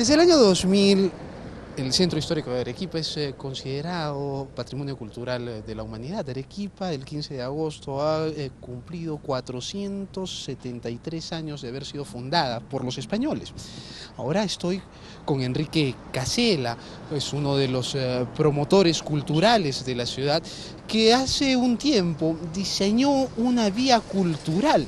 Desde el año 2000, el Centro Histórico de Arequipa es eh, considerado Patrimonio Cultural eh, de la Humanidad. Arequipa, el 15 de agosto, ha eh, cumplido 473 años de haber sido fundada por los españoles. Ahora estoy con Enrique Casela, es uno de los promotores culturales de la ciudad, que hace un tiempo diseñó una vía cultural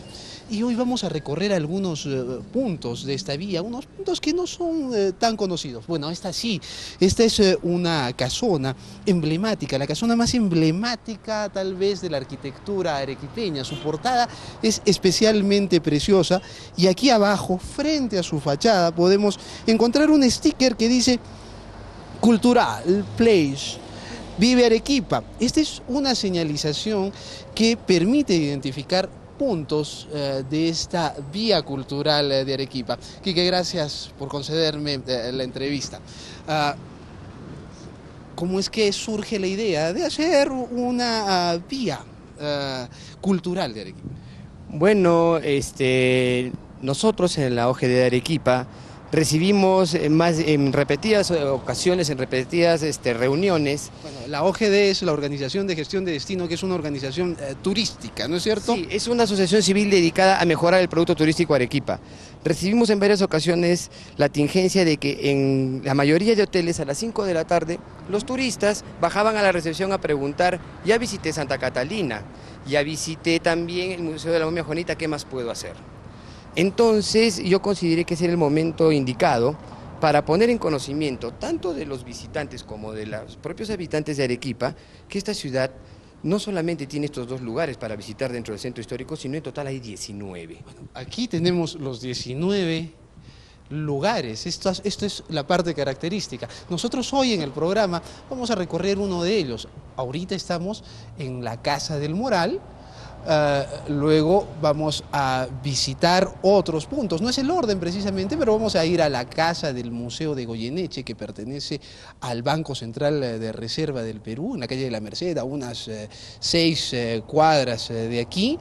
y hoy vamos a recorrer algunos eh, puntos de esta vía, unos puntos que no son eh, tan conocidos. Bueno, esta sí, esta es eh, una casona emblemática, la casona más emblemática tal vez de la arquitectura arequipeña. Su portada es especialmente preciosa y aquí abajo, frente a su fachada, podemos encontrar un sticker que dice Cultural Place Vive Arequipa. Esta es una señalización que permite identificar puntos eh, de esta vía cultural eh, de Arequipa. Quique, gracias por concederme eh, la entrevista. Ah, ¿Cómo es que surge la idea de hacer una ah, vía ah, cultural de Arequipa? Bueno, este, nosotros en la OGD de Arequipa recibimos en, más, en repetidas ocasiones, en repetidas este, reuniones. Bueno, la OGD es la Organización de Gestión de Destino, que es una organización eh, turística, ¿no es cierto? Sí, es una asociación civil dedicada a mejorar el producto turístico Arequipa. Recibimos en varias ocasiones la tingencia de que en la mayoría de hoteles a las 5 de la tarde los turistas bajaban a la recepción a preguntar, ya visité Santa Catalina, ya visité también el Museo de la Momia Juanita, ¿qué más puedo hacer? Entonces yo consideré que ese era el momento indicado para poner en conocimiento tanto de los visitantes como de los propios habitantes de Arequipa que esta ciudad no solamente tiene estos dos lugares para visitar dentro del centro histórico, sino en total hay 19. aquí tenemos los 19 lugares. Esto, esto, es la parte característica. Nosotros hoy en el programa vamos a recorrer uno de ellos. Ahorita estamos en la Casa del Moral, eh, luego vamos a visitar otros puntos. No es el orden precisamente, pero vamos a ir a la casa del Museo de Goyeneche, que pertenece al Banco Central de Reserva del Perú, en la calle de la Merced, a unas eh, seis eh, cuadras de aquí.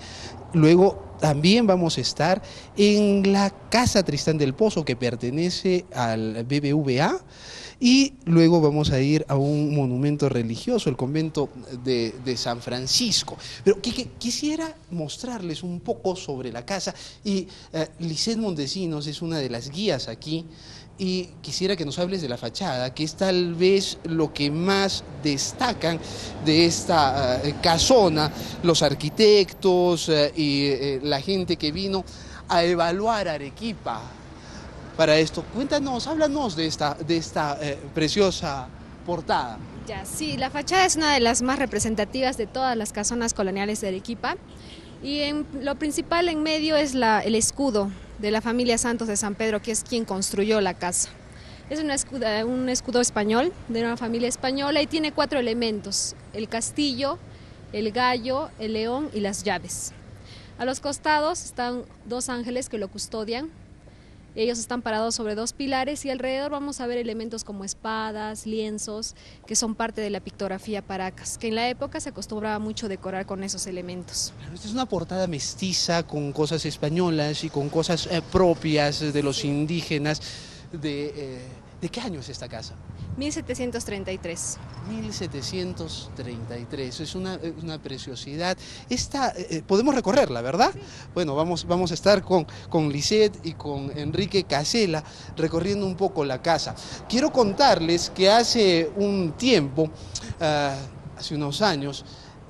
Luego también vamos a estar en la Casa Tristán del Pozo, que pertenece al BBVA. Y luego vamos a ir a un monumento religioso, el convento de, San Francisco. Pero quisiera mostrarles un poco sobre la casa y uh, Montesinos es una de las guías aquí y quisiera que nos hables de la fachada, que es tal vez lo que más destacan de esta eh, casona, los arquitectos eh, y la gente que vino a evaluar Arequipa para esto. Cuéntanos, háblanos de esta, de esta eh, preciosa portada. Ya, sí, la fachada es una de las más representativas de todas las casonas coloniales de Arequipa y lo principal en medio es el escudo de la familia Santos de San Pedro, que es quien construyó la casa. Es un escudo español, de una familia española, y tiene cuatro elementos, el castillo, el gallo, el león y las llaves. A los costados están dos ángeles que lo custodian, ellos están parados sobre dos pilares y alrededor vamos a ver elementos como espadas, lienzos, que son parte de la pictografía paracas, que en la época se acostumbraba mucho decorar con esos elementos. Esta es una portada mestiza con cosas españolas y con cosas eh, propias de los indígenas. De, eh, ¿De qué año es esta casa? 1733. 1733, es una, una preciosidad. Esta, eh, eh, podemos recorrerla, ¿verdad? Bueno, vamos, vamos a estar con, con Lisette y con Enrique Casela recorriendo un poco la casa. Quiero contarles que hace un tiempo, ah, hace unos años,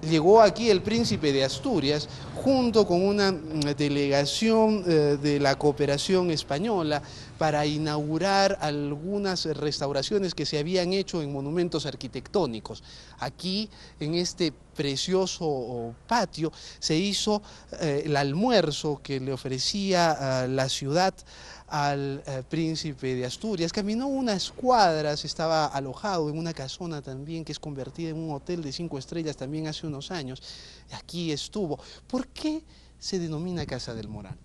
llegó aquí el príncipe de Asturias junto con una mm, delegación eh, de la cooperación española para inaugurar algunas restauraciones que se habían hecho en monumentos arquitectónicos. Aquí, en este precioso patio, se hizo eh, el almuerzo que le ofrecía la ciudad al eh, príncipe de Asturias. Caminó unas cuadras, estaba alojado en una casona también que es convertida en un hotel de cinco estrellas también hace unos años. Aquí estuvo. ¿Por qué se denomina Casa del Moral?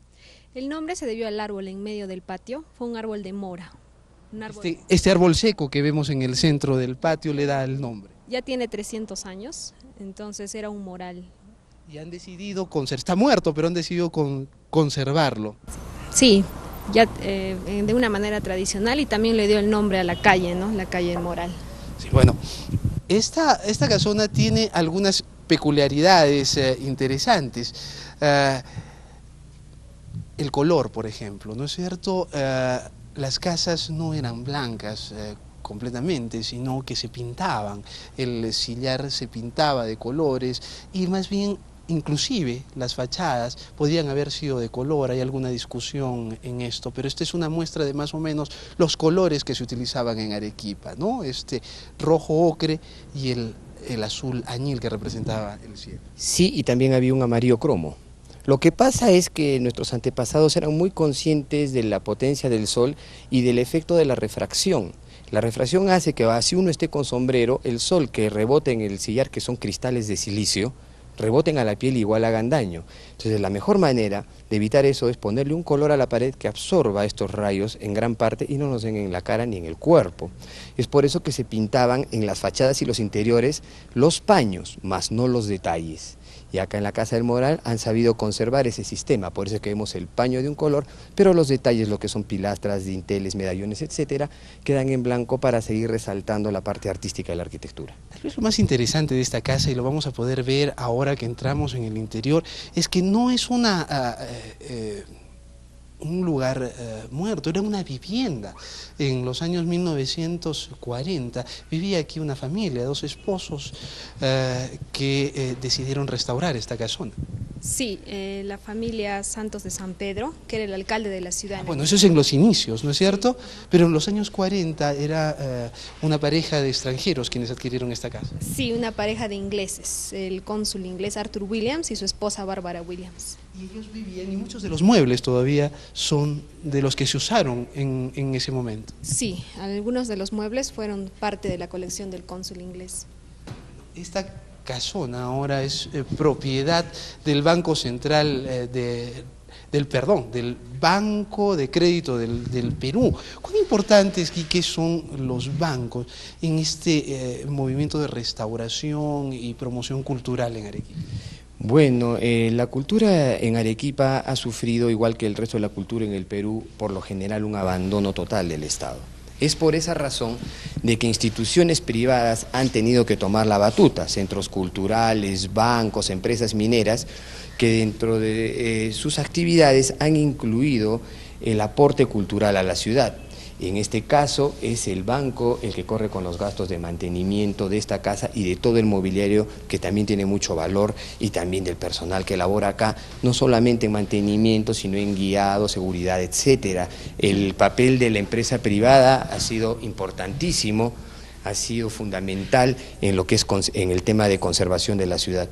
El nombre se debió al árbol en medio del patio, fue un árbol de mora. Este, este, árbol seco que vemos en el centro del patio le da el nombre. Ya tiene 300 años, entonces era un moral. Y han decidido conservarlo, está muerto, pero han decidido conservarlo. Sí, ya eh, de una manera tradicional y también le dio el nombre a la calle, ¿no? La calle Moral. Sí, bueno, esta, esta casona tiene algunas peculiaridades eh, interesantes. Eh, el color, por ejemplo, ¿no es cierto? Eh, las casas no eran blancas completamente, sino que se pintaban. El sillar se pintaba de colores y más bien Inclusive las fachadas podrían haber sido de color, hay alguna discusión en esto, pero esta es una muestra de más o menos los colores que se utilizaban en Arequipa, ¿no? Este rojo ocre y el, el azul añil que representaba el cielo. Sí, y también había un amarillo cromo. Lo que pasa es que nuestros antepasados eran muy conscientes de la potencia del sol y del efecto de la refracción. La refracción hace que si uno esté con sombrero, el sol que rebote en el sillar, que son cristales de silicio, reboten a la piel y igual hagan daño. Entonces la mejor manera de evitar eso es ponerle un color a la pared que absorba estos rayos en gran parte y no nos den en la cara ni en el cuerpo. Es por eso que se pintaban en las fachadas y los interiores los paños, más no los detalles. Y acá en la Casa del Moral han sabido conservar ese sistema, por eso que vemos el paño de un color, pero los detalles, lo que son pilastras, dinteles, medallones, etcétera, quedan en blanco para seguir resaltando la parte artística de la arquitectura. Tal vez lo más interesante de esta casa, y lo vamos a poder ver ahora que entramos en el interior, es que no es una... Ah, eh, eh, un lugar eh, muerto, era una vivienda. En los años 1940 vivía aquí una familia, dos esposos eh, que eh, decidieron restaurar esta casona. Sí, la familia Santos de San Pedro, que era el alcalde de la ciudad. Ah, bueno, eso es en los inicios, ¿no es cierto? Pero en los años 40 era una pareja de extranjeros quienes adquirieron esta casa. Sí, una pareja de ingleses, el cónsul inglés Arthur Williams y su esposa Bárbara Williams. Y ellos vivían, y muchos de los muebles todavía son de los que se usaron en, en ese momento. Sí, algunos de los muebles fueron parte de la colección del cónsul inglés. Esta casona ahora es eh, propiedad del Banco Central eh, de, del perdón, del Banco de Crédito del, del Perú. ¿Cuán importantes y qué son los bancos en este eh, movimiento de restauración y promoción cultural en Arequipa? Bueno, eh, la cultura en Arequipa ha sufrido, igual que el resto de la cultura en el Perú, por lo general un abandono total del Estado. Es por esa razón de que instituciones privadas han tenido que tomar la batuta, centros culturales, bancos, empresas mineras, que dentro de eh, sus actividades han incluido el aporte cultural a la ciudad. En este caso es el banco el que corre con los gastos de mantenimiento de esta casa y de todo el mobiliario que también tiene mucho valor y también del personal que labora acá, no solamente en mantenimiento, sino en guiado, seguridad, etcétera. El papel de la empresa privada ha sido importantísimo, ha sido fundamental en lo que es en el tema de conservación de la ciudad.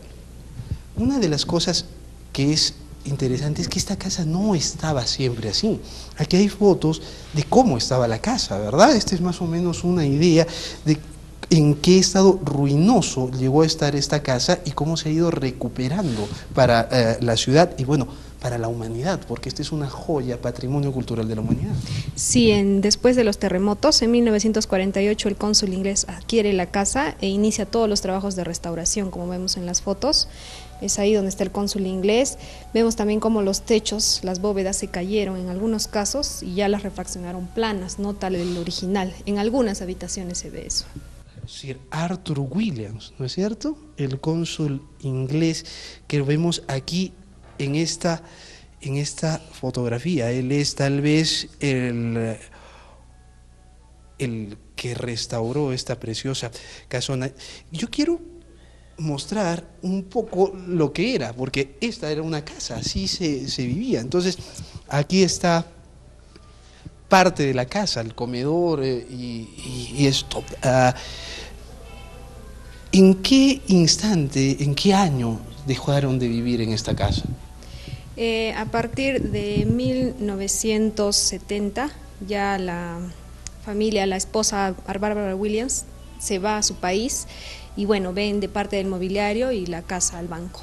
Una de las cosas que es interesante es que esta casa no estaba siempre así. Aquí hay fotos de cómo estaba la casa, ¿verdad? Esta es más o menos una idea de en qué estado ruinoso llegó a estar esta casa y cómo se ha ido recuperando para eh, la ciudad y bueno, para la humanidad, porque esta es una joya, patrimonio cultural de la humanidad. Sí, en, después de los terremotos, en 1948 el cónsul inglés adquiere la casa e inicia todos los trabajos de restauración, como vemos en las fotos es ahí donde está el cónsul inglés. Vemos también cómo los techos, las bóvedas se cayeron en algunos casos y ya las refaccionaron planas, no tal el original. En algunas habitaciones se ve eso. Sir Arthur Williams, ¿no es cierto? El cónsul inglés que vemos aquí en esta, en esta fotografía. Él es tal vez el, el que restauró esta preciosa casona. Yo quiero mostrar un poco lo que era, porque esta era una casa, así se, vivía. Entonces, aquí está parte de la casa, el comedor eh, y, esto. Ah, ¿En qué instante, en qué año dejaron de vivir en esta casa? Eh, a partir de 1970, ya la familia, la esposa Barbara Williams, se va a su país y bueno, vende parte del mobiliario y la casa al banco.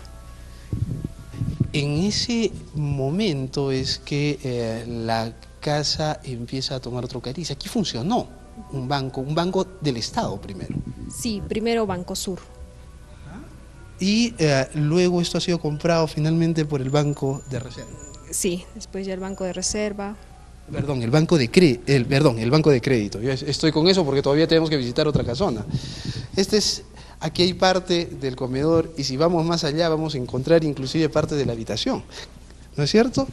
En ese momento es que eh, la casa empieza a tomar otro cariz. Aquí funcionó un banco, un banco del Estado primero. Sí, primero Banco Sur. Y eh, luego esto ha sido comprado finalmente por el Banco de Reserva. Sí, después ya el Banco de Reserva. Perdón, el banco de cre el, perdón, el banco de crédito. Yo estoy con eso porque todavía tenemos que visitar otra casona. Este es, aquí hay parte del comedor y si vamos más allá vamos a encontrar inclusive parte de la habitación. ¿No es cierto?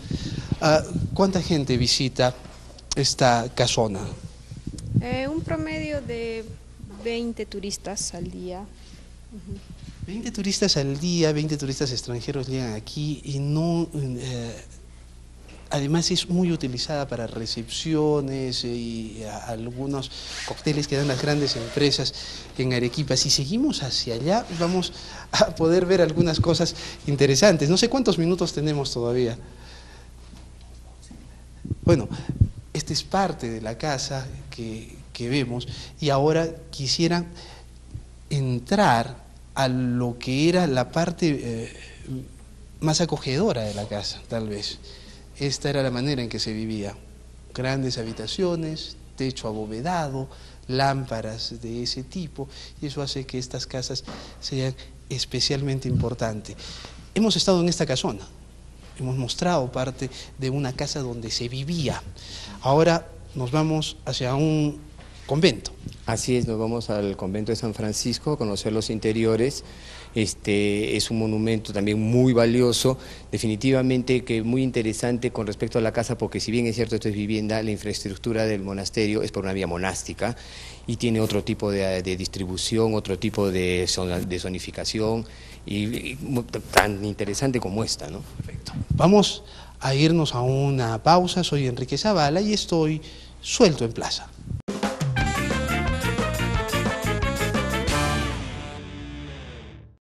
Ah, ¿Cuánta gente visita esta casona? Eh, un promedio de 20 turistas al día. 20 turistas al día, 20 turistas extranjeros llegan aquí y no... Eh, además es muy utilizada para recepciones y algunos cócteles que dan las grandes empresas en Arequipa. Si seguimos hacia allá vamos a poder ver algunas cosas interesantes. No sé cuántos minutos tenemos todavía. Bueno, esta es parte de la casa que, vemos y ahora quisiera entrar a lo que era la parte eh, más acogedora de la casa, tal vez. Esta era la manera en que se vivía. Grandes habitaciones, techo abovedado, lámparas de ese tipo, y eso hace que estas casas sean especialmente importantes. Hemos estado en esta casona, hemos mostrado parte de una casa donde se vivía. Ahora nos vamos hacia un convento. Así es, nos vamos al convento de San Francisco a conocer los interiores. Este es un monumento también muy valioso, definitivamente que muy interesante con respecto a la casa, porque si bien es cierto esto es vivienda, la infraestructura del monasterio es por una vía monástica y tiene otro tipo de, distribución, otro tipo de, zonificación y, tan interesante como esta, ¿no? Perfecto. Vamos a irnos a una pausa. Soy Enrique Zavala y estoy suelto en plaza.